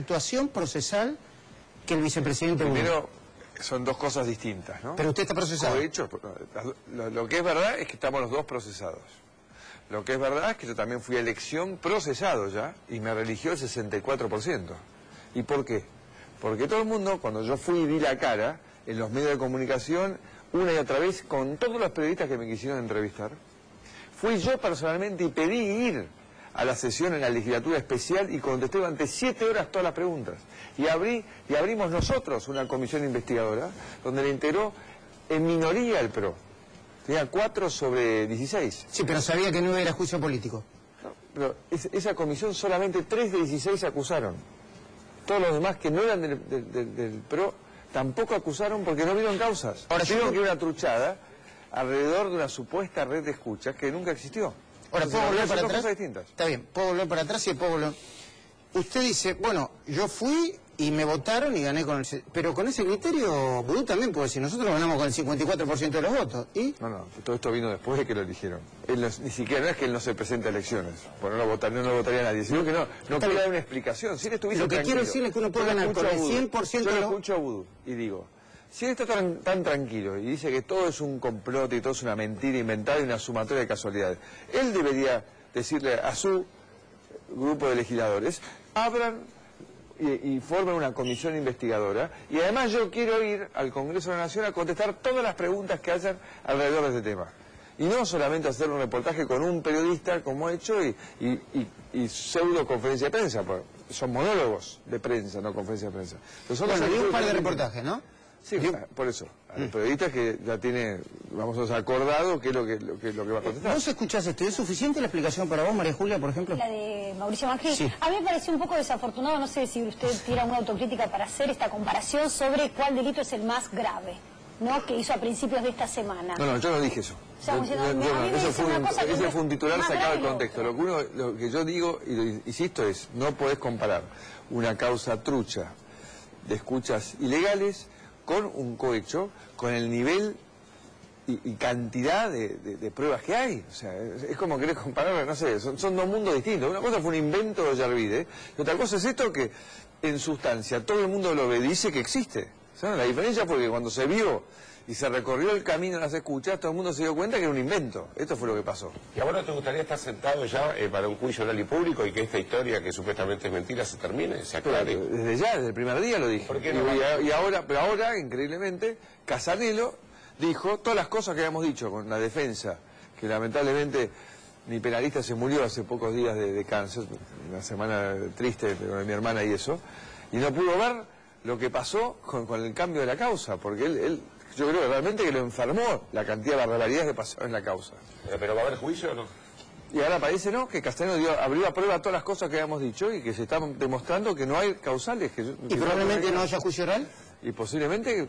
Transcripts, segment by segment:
situación procesal que el vicepresidente. Primero, son dos cosas distintas, ¿no? Pero usted está procesado. Lo, lo que es verdad es que estamos los dos procesados. Lo que es verdad es que yo también fui a elección procesado ya y me religió el 64%. ¿Y por qué? Porque todo el mundo, cuando yo fui y di la cara en los medios de comunicación, una y otra vez, con todos los periodistas que me quisieron entrevistar, fui yo personalmente y pedí ir a la sesión en la legislatura especial y contesté durante siete horas todas las preguntas. Y, abrí, y abrimos nosotros una comisión investigadora donde le integró en minoría el PRO. Tenía cuatro sobre 16. Sí, pero sabía que no era juicio político. No, pero es- esa comisión solamente tres de 16 acusaron. Todos los demás que no eran del, del- del- del PRO tampoco acusaron porque no vieron causas. Ahora, yo- que una truchada alrededor de una supuesta red de escuchas que nunca existió. Ahora, ¿puedo volver para atrás? cosas distintas. Está bien, puedo volver para atrás y puedo volver... Usted dice, bueno, yo fui y me votaron y gané con el... Pero con ese criterio, Vudú también puede decir, nosotros ganamos con el 54% de los votos. ¿Y? No, no, todo esto vino después de que lo eligieron. Él no- ni siquiera, no es que él no se presente a elecciones, porque no lo, vota- no lo votaría nadie, sino que no, no quiere dar una explicación. Si él estuviese Lo que tranquilo, quiero decirle es que uno puede yo ganar con el Vudú, 100% Yo de lo los- escucho a Vudú y digo, si él está tan, tan tranquilo y dice que todo es un complot y todo es una mentira inventada y una sumatoria de casualidades, él debería decirle a su grupo de legisladores, abran y, y formen una comisión investigadora y además yo quiero ir al Congreso de la Nación a contestar todas las preguntas que hayan alrededor de este tema. Y no solamente hacer un reportaje con un periodista como he hecho y, y, y- y pseudo conferencia de prensa, porque son monólogos de prensa, no conferencia de prensa. Entonces, Bueno, un par de reportajes, ¿no? Sí, ah, por eso. A los periodistas que ya tiene, vamos a acordado qué es lo que, lo que, lo que va a contestar. ¿Vos escuchás esto? ¿Es suficiente la explicación para vos, María Julia, por ejemplo? La de Mauricio Macri. Sí. A mí me pareció un poco desafortunado, no sé si usted tira una autocrítica para hacer esta comparación sobre cuál delito es el más grave, ¿no? Que hizo a principios de esta semana. No, no, yo no dije eso. O sea, Yo- yo- no, eso fue un, ese fue un titular sacado del contexto. Lo que, uno, lo que yo digo y lo insisto es, no podés comparar una causa trucha de escuchas ilegales con un cohecho, con el nivel y, cantidad de, pruebas que hay. O sea, es, como querés comparar, no sé, son, son dos mundos distintos. Una cosa fue un invento de Yarvide, y otra cosa es esto que en sustancia todo el mundo lo ve, dice que existe. ¿Saben? La diferencia fue que cuando se vio y se recorrió el camino de las escuchas, todo el mundo se dio cuenta que era un invento. Esto fue lo que pasó. ¿Y ahora te gustaría estar sentado ya eh, para un juicio oral y público y que esta historia que supuestamente es mentira se termine, se aclare? Desde ya, desde el primer día lo dije. ¿Por qué y, no? y a- y ahora, pero ahora, increíblemente, Casanelo dijo todas las cosas que habíamos dicho con la defensa, que lamentablemente mi penalista se murió hace pocos días de, de cáncer, una semana triste con mi hermana y eso, y no pudo ver lo que pasó con, con el cambio de la causa, porque él, él- yo creo que realmente que lo enfermó la cantidad de barbaridades que pasó en la causa. Eh, ¿Pero va a haber juicio o no? Y ahora parece, ¿no?, que Castellano dio, abrió a prueba todas las cosas que habíamos dicho y que se está demostrando que no hay causales. Que, ¿Y probablemente no haya juicio oral? Y posiblemente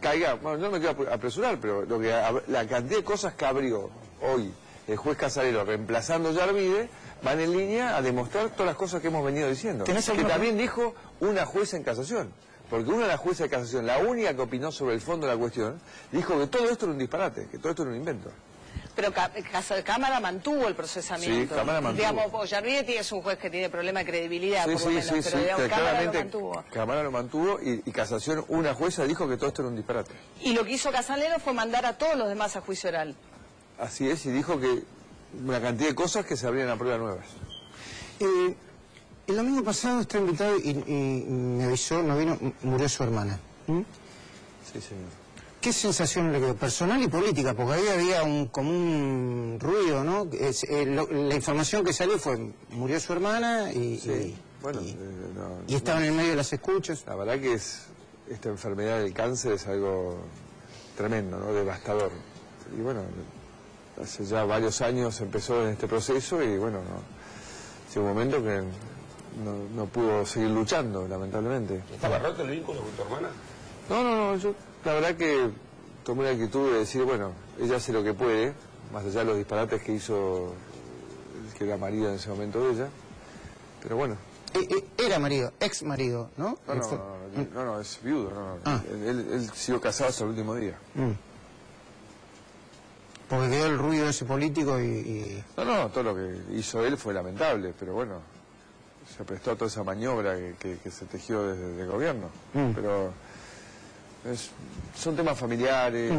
caiga, bueno, no me quiero apre- apresurar, pero lo que, ab- la cantidad de cosas que abrió hoy el juez Casarero reemplazando Yarvide van en línea a demostrar todas las cosas que hemos venido diciendo. ¿Tenés Que alguna también dijo una jueza en casación. Porque una de las juezas de casación, la única que opinó sobre el fondo de la cuestión, dijo que todo esto era un disparate, que todo esto era un invento. Pero Cámara mantuvo el procesamiento. Sí, Cámara mantuvo. Digamos, es un juez que tiene problema de credibilidad, Sí, por lo sí, menos, sí, pero sí, digamos, Cámara lo claramente mantuvo. Cámara lo mantuvo y, y Casación, una jueza dijo que todo esto era un disparate. Y lo que hizo Casanero fue mandar a todos los demás a juicio oral. Así es, y dijo que una cantidad de cosas que se abrían a prueba nuevas. Eh, el domingo pasado está invitado y, y me avisó, no vino, murió su hermana. ¿Mm? Sí, señor. ¿Qué sensación le quedó? Personal y política, porque ahí había un como un ruido, ¿no? Es, eh, lo- la información que salió fue, murió su hermana y, Sí, y- bueno, y- eh, no- y estaba en el medio de las escuchas. La verdad que es esta enfermedad del cáncer es algo tremendo, ¿no? devastador. Y bueno, hace ya varios años empezó en este proceso y bueno, no, llegó un momento que no, no pudo seguir luchando, lamentablemente. ¿Estaba roto el vínculo con tu hermana? No, no, no, yo la verdad que tomé la actitud de decir, bueno, ella hace lo que puede, más allá de los disparates que hizo el que era marido en ese momento de ella, pero bueno. Eh, eh, era marido, ex marido, ¿no? No, no, no, no, no, no, es viudo, no, no. Ah. Él, él- él siguió casado hasta el último día. Mm. Porque quedó el ruido ese político y... y- No, no, todo lo que hizo él fue lamentable, pero bueno, se prestó a toda esa maniobra que, que- que se tejió desde el gobierno. Mm. Pero es- son temas familiares,